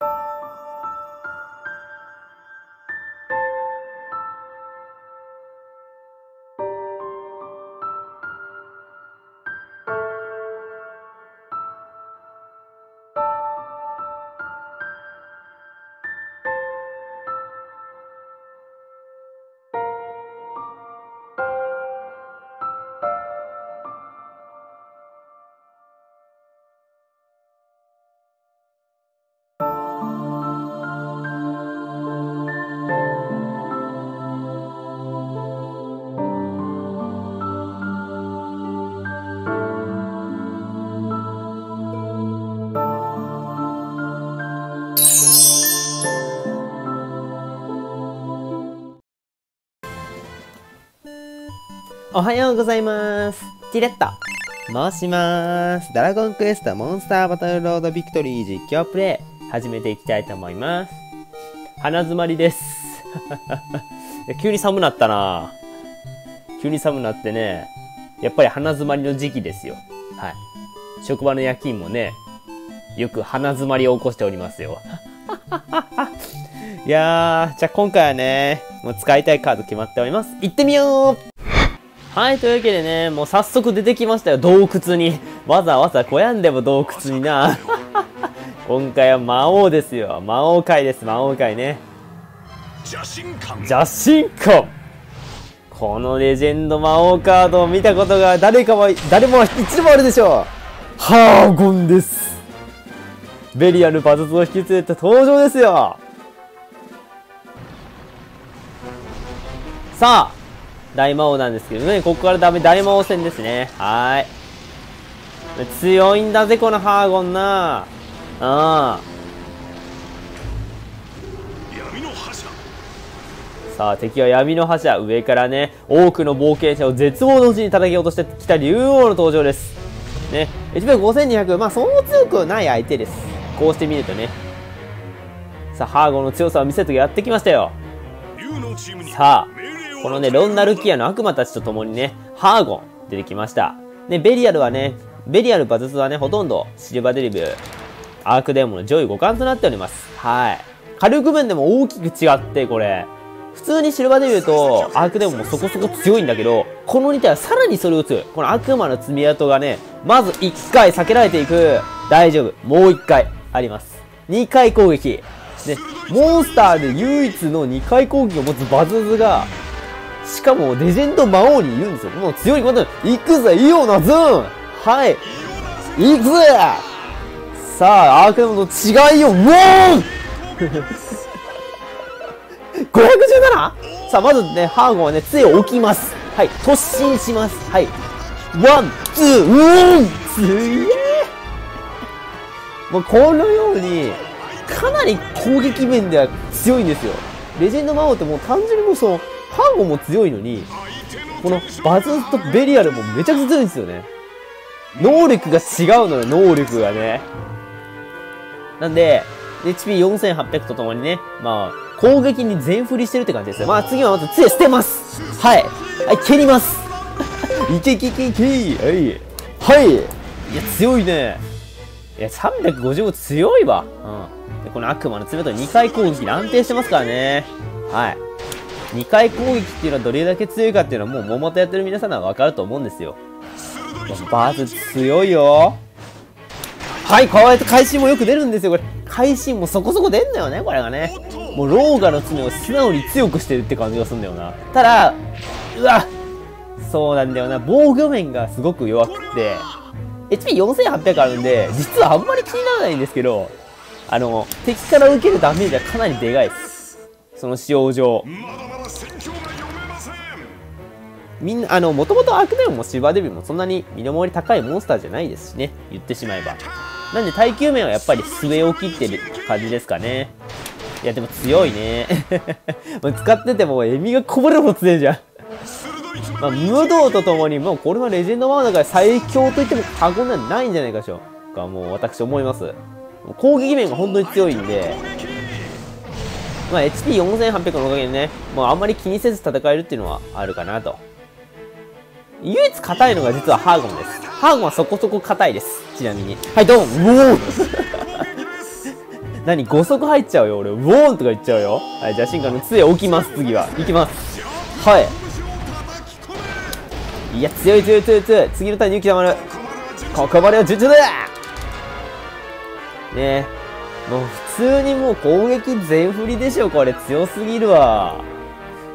you おはようございます。ティレット。申します。ドラゴンクエストモンスターバトルロードビクトリー実況プレイ始めていきたいと思います。鼻詰まりです。急に寒なったな急に寒なってね、やっぱり鼻詰まりの時期ですよ。はい。職場の夜勤もね、よく鼻詰まりを起こしておりますよ。いやー、じゃあ今回はね、もう使いたいカード決まっております。行ってみようはい、というわけでね、もう早速出てきましたよ、洞窟に。わざわざ小屋んでも洞窟にな。今回は魔王ですよ。魔王界です、魔王界ね。邪神感邪神婚このレジェンド魔王カードを見たことが誰かは、誰も一度もあるでしょう。ハーゴンです。ベリアル馬術を引き連れて登場ですよ。さあ、大魔王なんですけどね、ここからダメ大魔王戦ですね。はい。強いんだぜ、このハーゴンな。あ。さあ、敵は闇の覇者。上からね、多くの冒険者を絶望のうちに叩き落としてきた竜王の登場です。ね、HP 5200、まあ、そう強くない相手です。こうして見るとね。さあ、ハーゴンの強さを見せてやってきましたよ。さあこのね、ロンナルキアの悪魔たちと共にね、ハーゴン出てきました。ね、ベリアルはね、ベリアル馬術はね、ほとんどシルバーデリブ、アークデーモンの上位互換となっております。はい。火力面でも大きく違って、これ、普通にシルバーデビューとアークデーモンもそこそこ強いんだけど、この2体はさらにそれを打つ。この悪魔の爪痕がね、まず1回避けられていく。大丈夫。もう1回あります。2回攻撃。で、モンスターで唯一の2回攻撃を持つバズズが、しかもレジェンド魔王にいるんですよ。もう強いこと、行くぜイオナズンはい行くぜさあ、アークデーモンの違いを、うおーン 517! さあ、まずね、ハーゴンはね、杖を置きます。はい、突進します。はい。ワン、ツー、うーん強えもうこのように、かなり攻撃面では強いんですよ。レジェンド魔王ってもう単純にもうその、ハーゴンも強いのに、このバズズとベリアルもめちゃくちゃ強いんですよね。能力が違うのよ、能力がね。なんで、HP4800 とともにね、まあ、攻撃に全振りしてるって感じですよ。まあ次はまず杖捨てますはいはい、蹴ります いけいけいけいけはいはいいや、強いね。いや、355強いわ。うん。で、この悪魔の爪と2回攻撃で安定してますからね。はい。2回攻撃っていうのはどれだけ強いかっていうのはもう桃とやってる皆さんならわかると思うんですよ。バーズ強いよ。はい、こうやって会心もよく出るんですよ、これ。会心もそこそこ出んだよね、これがね。もう、ローガの爪を素直に強くしてるって感じがするんだよな。ただ、うわそうなんだよな。防御面がすごく弱くて、HP4800 あるんで、実はあんまり気にならないんですけど、あの、敵から受けるダメージはかなりでかいです。その使用上。みんな、あの、もともとアークデーモンもシルバーデビューもそんなに身の回り高いモンスターじゃないですしね。言ってしまえば。なんで耐久面はやっぱり末を切ってる感じですかね。いや、でも強いね。使っててもエミがこぼれるほど強いじゃん。まあ、武道とともに、もうこれはレジェンドワーだから最強と言っても過言ではないんじゃないかしょ。か、もう私思います。攻撃面が本当に強いんで、まあ、HP4800 のおかげでね、もうあんまり気にせず戦えるっていうのはあるかなと。唯一硬いのが実はハーゴンです。ハーゴンはそこそこ硬いです。ちなみに。はい、どうも。うおー 何5速入っちゃうよ俺。ウォーンとか言っちゃうよ。はいじゃあ進化の杖置きます次は。行きます。はい。いや強い強い強い強い。次のターンに勇気たまる。ここまでは順調だ。ねもう普通にもう攻撃全振りでしょこれ強すぎるわ。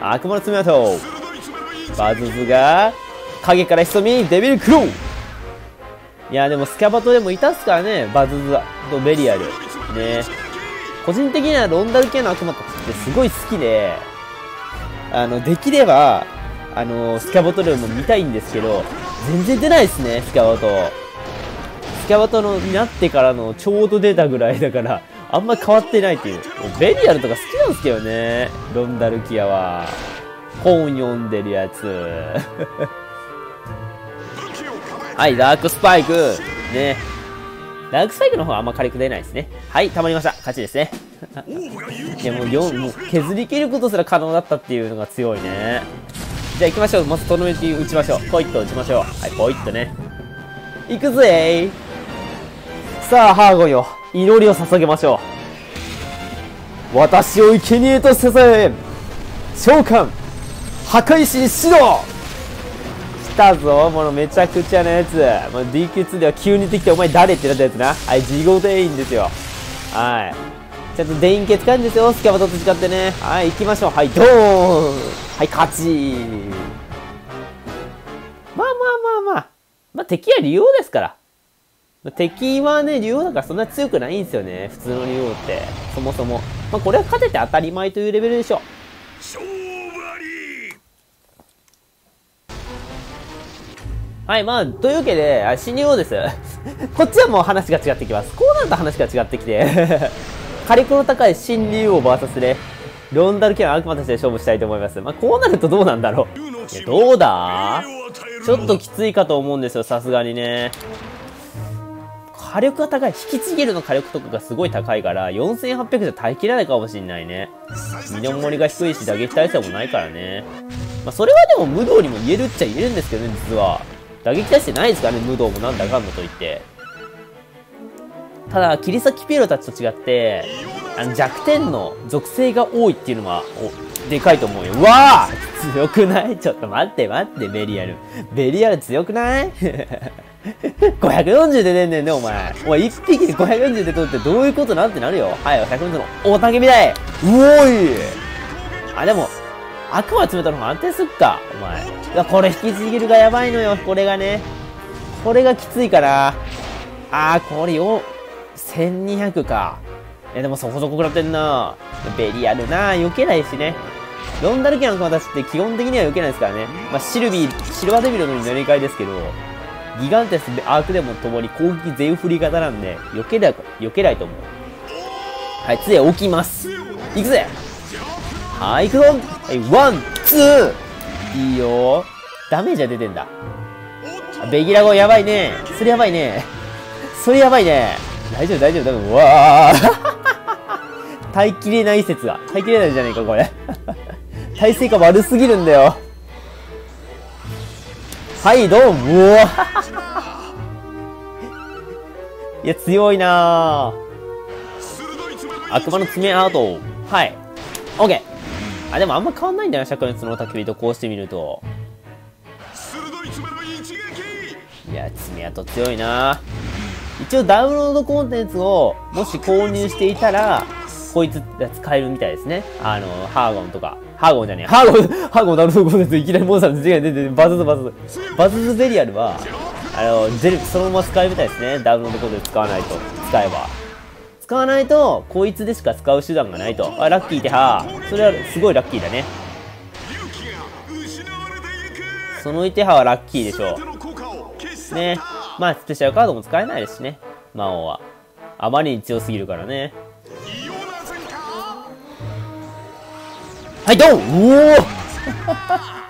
悪魔の爪痕。バズズが影から潜みデビルクロー。いやでもスキャバトでもいたっすからねバズズとベリアル。ね。個人的にはロンダル系の悪魔たちってすごい好きであのできればあのスキャバトでも見たいんですけど全然出ないですねスキャバト。スキャバトのになってからのちょうど出たぐらいだからあんま変わってないっていう。ベリアルとか好きなんですけどねロンダルキアは。本読んでるやつ。はいダークスパイク。ね。ダークスパイクの方はあんま軽く出ないですね。はいたまりました。勝ちですね。いやもう4もう削り切ることすら可能だったっていうのが強いね。じゃあ行きましょう。まずトノメキ打ちましょう。ポイッと打ちましょう。はいポイッとね。行くぜ。さあハーゴンよ。祈りを捧げましょう。私を生贄とせざえ。召喚。破壊神指導たぞ。このめちゃくちゃなやつ、ま、DQ2 では急にできてお前誰ってなったやつな。はい地獄でいいんですよ。はい。ちゃんと電気使うんですよ。スキャバトと違ってね。はい行きましょう。はいドーン。はい勝ち。まあまあまあまあ。まあ敵は竜王ですから。敵はね、竜王だからそんな強くないんですよね。普通の竜王って。そもそも。まあこれは勝てて当たり前というレベルでしょ。う。はい、まあ、というわけで、あ新竜王です。こっちはもう話が違ってきます。こうなると話が違ってきて、火力の高い新竜王 VS ね、ロンダルキャラ悪魔たちで勝負したいと思います。まあ、こうなるとどうなんだろう。いや、どうだ？ちょっときついかと思うんですよ、さすがにね。火力が高い。引きちぎるの火力とかがすごい高いから、4800じゃ耐えきれないかもしんないね。身の盛りが低いし、打撃耐性もないからね。まあ、それはでも無道にも言えるっちゃ言えるんですけどね、実は。打撃耐性ないですからね、無道もなんだかんだと言って。ただ、切り裂きピエロたちと違って、あの弱点の属性が多いっていうのは、お、でかいと思うよ。うわあ強くない？ちょっと待って待って、ベリアル。ベリアル強くない ?540 で出んねんね、お前。お前、一匹で540で取ってどういうことなんてなるよ。はい、140の大竹みたい。うおいあ、でも、悪魔詰めたの方が安定すっか、お前。いや、これ引きちぎるがやばいのよ、これがね。これがきついかな。あー、これよ、1200か。いや、でもそこそこ食らってんな。ベリアルな、避けないしね。ロンダルキアの私って基本的には避けないですからね。まあ、シルビー、シルバーデビルのに乗り換えですけど、ギガンテス、アークデモンともに攻撃全振り型なんで、避けない、避けないと思う。はい、杖置きます。行くぜはい、行くぞはい、ワン、ツーいいよダメージは出てんだ。ベギラゴンやばいね。それやばいね。それやばいね。大丈夫、大丈夫、多分。うわー 耐えきれない説が。耐えきれないじゃねえか、これ。耐性が悪すぎるんだよ。はい、どうも。うわいや、強いなぁ。悪魔の爪アート。はい。オッケー。あ、でもあんま変わんないんだよな、尺の焚き火とこうしてみると。鋭い爪の一撃いや、爪痕強いな一応ダウンロードコンテンツをもし購入していたら、こいつが使えるみたいですね。あの、ハーゴンとか。ハーゴンじゃねえ。ハーゴン、ハーゴンダウンロードコンテンツいきなりモンスターの次が出て、バズズバズズ。バズズベリアルは、あの、ゼル、そのまま使えるみたいですね。ダウンロードコンテンツ使わないと。使えば。使わないと、こいつでしか使う手段がないと。あ、ラッキーっては、それはすごいラッキーだね。そのいてははラッキーでしょう。ね。まあ、スペシャルカードも使えないですしね。魔王は。あまりに強すぎるからね。はい、ドンう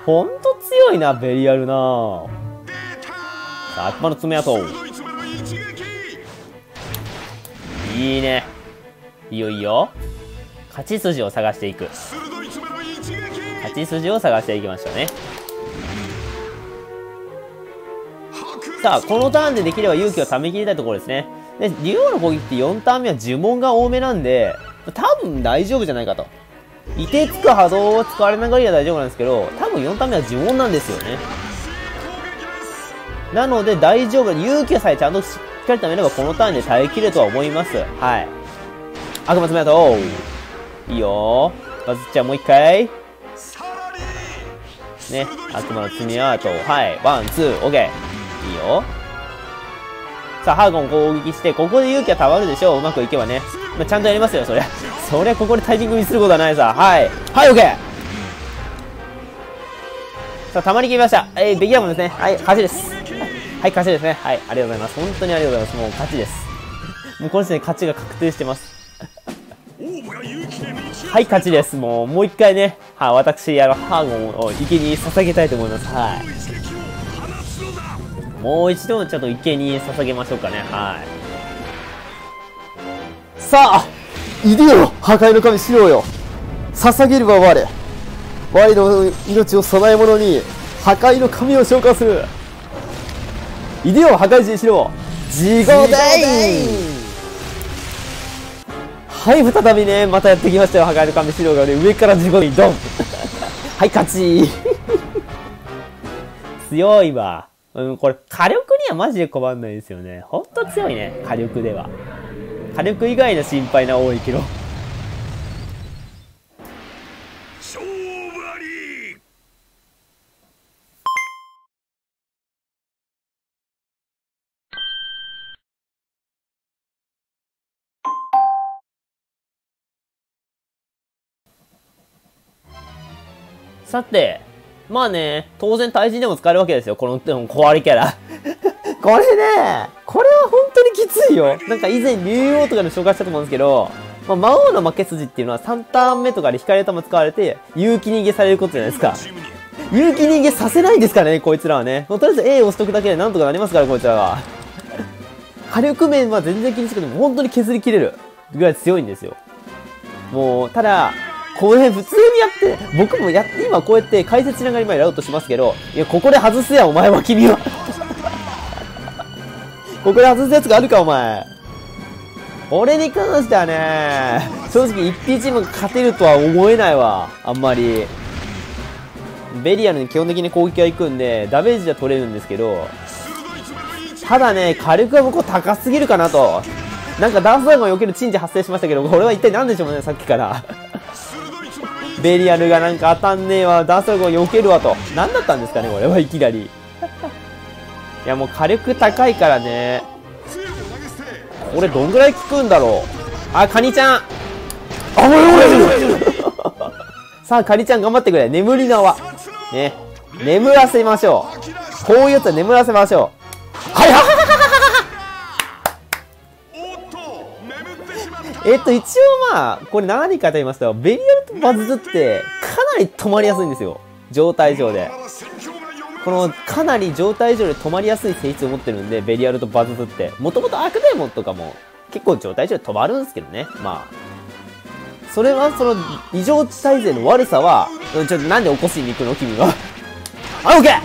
お ほんと強いな、ベリアルなさあ、悪魔の爪痕。いいね。いよいよ。勝ち筋を探していく。勝ち筋を探していきましょうね。さあ、このターンでできれば勇気をため切りたいところですね。で、竜王の攻撃って4ターン目は呪文が多めなんで、多分大丈夫じゃないかと。いてつく波動を使われながらは大丈夫なんですけど、多分4ターン目は呪文なんですよね。なので大丈夫。勇気さえちゃんとっかり貯めればこのターンで耐えきるとは思います。はい。悪魔爪痕。いいよ。バズズちゃんもう一回。ね。悪魔の爪痕。はい。ワン、ツー、オッケー。いいよ。さあ、ハーゴン攻撃して、ここで勇気はたまるでしょう。うまくいけばね。まあ、ちゃんとやりますよ、そりゃ。そりゃここでタイミングにすることはないさ。はい。はい、オッケーさあ、たまりきりました。えー、ベギアムですね。はい、勝ちです。はい、勝ちですね。はい、ありがとうございます。本当にありがとうございます。もう勝ちです。もうこの時点で勝ちが確定してます。はい、勝ちです。もう、もう一回ね、はい、私、あの、ハーゴンを池に捧げたいと思います。はい。もう一度ちょっと池に捧げましょうかね。はい。さあ、いでよ、破壊の神しろよ。捧げるは我。我の命を供え物に、破壊の神を召喚する。いでよ、破壊神しろ。地獄ではい、再びね、またやってきましたよ、破壊の神しろがね、上から地獄にドン。はい、勝ち。強いわ。うん、これ、火力にはマジで困んないですよね。ほんと強いね、火力では。火力以外の心配な多いけど。さて、まあね、当然対人でも使えるわけですよ、このでも壊れキャラ。これね、これは本当にきついよ。なんか以前竜王とかで紹介したと思うんですけど、まあ、魔王の負け筋っていうのは3ターン目とかで光る玉使われて、勇気逃げされることじゃないですか。勇気逃げさせないんですからね、こいつらはね。もうとりあえず A を押しとくだけでなんとかなりますから、こいつらは。火力面は全然気にしなくても本当に削りきれるぐらい強いんですよ。もう、ただ、これ普通にやって、僕もやって、今こうやって解説しながら今やろうとしますけど、いや、ここで外すや、お前は、君は。ここで外すやつがあるか、お前。俺に関してはね、正直 1P チームが勝てるとは思えないわ、あんまり。ベリアルに基本的に攻撃が行くんで、ダメージは取れるんですけど、ただね、火力は僕は高すぎるかなと。なんかダースドラゴンを避ける鎮守発生しましたけど、これは一体何でしょうね、さっきから。ベリアルがなんか当たんねえわ、ダースドラゴ避けるわと。何だったんですかね、これはいきなり。いやもう火力高いからね。これどんぐらい効くんだろう。あ、カニちゃんあ、もうよさあ、カニちゃん頑張ってくれ。眠りの輪。ね。眠らせましょう。こういうやつは眠らせましょう。はいはいえっと、一応まあ、これ何かと言いますと、ベリアルとバズズって、かなり止まりやすいんですよ。状態上で。この、かなり状態上で止まりやすい性質を持ってるんで、ベリアルとバズズって。もともとアークデーモンとかも、結構状態上で止まるんですけどね。まあ。それは、その、異常体勢の悪さは、ちょっとなんで起こしに行くの？君は。あ、オッケー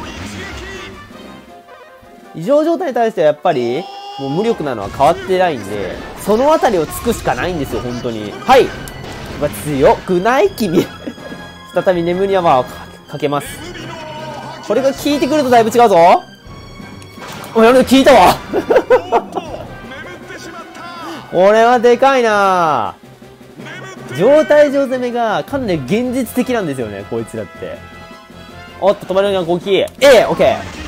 異常状態に対してはやっぱり、もう無力なのは変わってないんで、そのあたりをつくしかないんですよ、本当に。はいま強くない君 再び眠り山をかけます。これが効いてくるとだいぶ違うぞおやる効いたわ これはでかいな状態上攻めがかなり現実的なんですよね、こいつらって。おっと、止まるのが大きい。ええ、オッケー。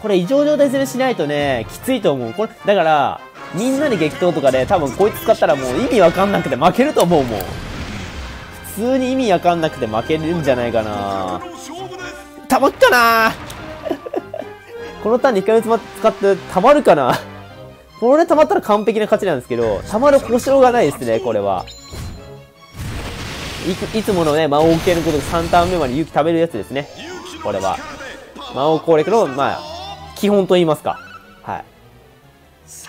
これ異常状態攻めしないとね、きついと思う。これ、だから、みんなで激闘とかで多分こいつ使ったらもう意味わかんなくて負けると思うもん。普通に意味わかんなくて負けるんじゃないかなたまっかな このターンに光の使ってたまるかなこれでたまったら完璧な勝ちなんですけど、たまる保証がないですね、これは。いいつものね、魔王系のことで3ターン目まで勇気食べるやつですね。これは魔王攻略の、まあ、基本と言いますか。は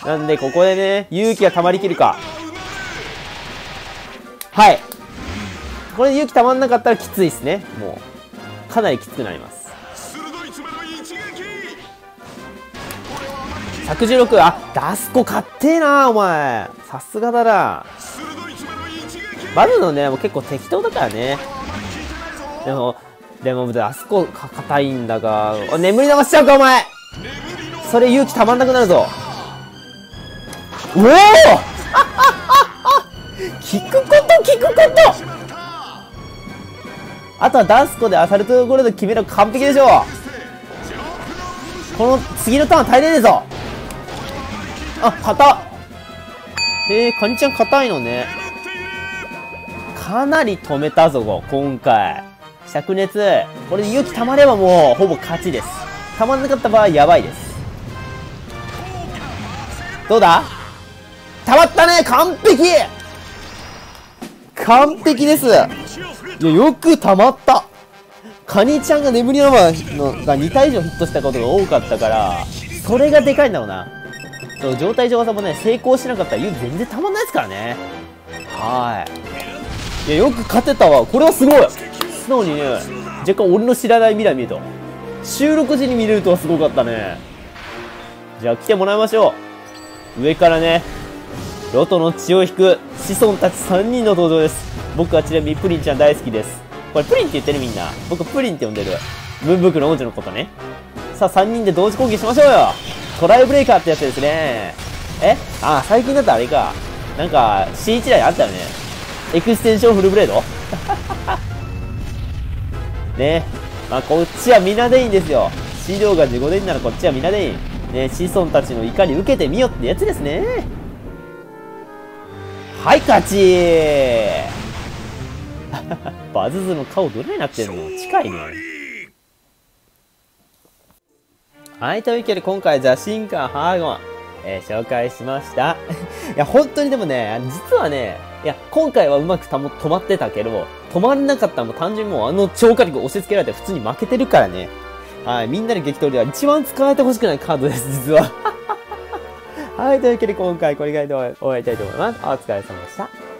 い。なんで、ここでね、勇気が溜まりきるか。はい。これで勇気溜まんなかったらきついですね。もう、かなりきつくなります。116あダスコ買ってえなお前さすがだなバルのねもう結構適当だからねでもでもダスコか硬いんだが眠り流しちゃうかお前それ勇気たまんなくなるぞ。おお 聞くこと聞くこと！あとはダンスコでアサルトゴールド決める完璧でしょう。この次のターン大変ねえぞ。あ硬っ。へえカニちゃん硬いのね。かなり止めたぞ今回。灼熱。これで勇気溜まればもうほぼ勝ちです。溜まんなかった場合やばいですどうだ？溜まったね完璧。完璧です。いやよく溜まった。カニちゃんが眠りのまのが2体以上ヒットしたことが多かったからそれがでかいんだろうな。そう状態上技もね成功しなかったら全然溜まんないですからね。はい。いやよく勝てたわ。これはすごい。素直にね若干俺の知らない未来見えた収録時に見れるとはすごかったね。じゃあ来てもらいましょう。上からねロトの血を引く子孫たち3人の登場です。僕はちなみにプリンちゃん大好きです。これプリンって言ってるみんな？僕プリンって呼んでる。文袋王子のことね。さあ3人で同時攻撃しましょうよ。トライブレイカーってやつですね。え？あ最近だったあれか。なんか C1 台あったよね。エクステンションフルブレード？ね。まあこっちはみんなでいいんですよ。資料が15年ならこっちはみんなでいいね子孫たちの怒り受けてみようってやつですねはい勝ち バズズの顔どれになってるの？近いねはいというわけで今回ザ・シンカーハーゴンえー、紹介しました。いや、本当にでもね、実はね、いや、今回はうまくたも止まってたけど、止まんなかったらも単純にもうあの超火力押し付けられて普通に負けてるからね。はい、みんなで激闘では一番使われてほしくないカードです、実は。はい、というわけで今回これぐらいで終わりたいと思います。お疲れ様でした。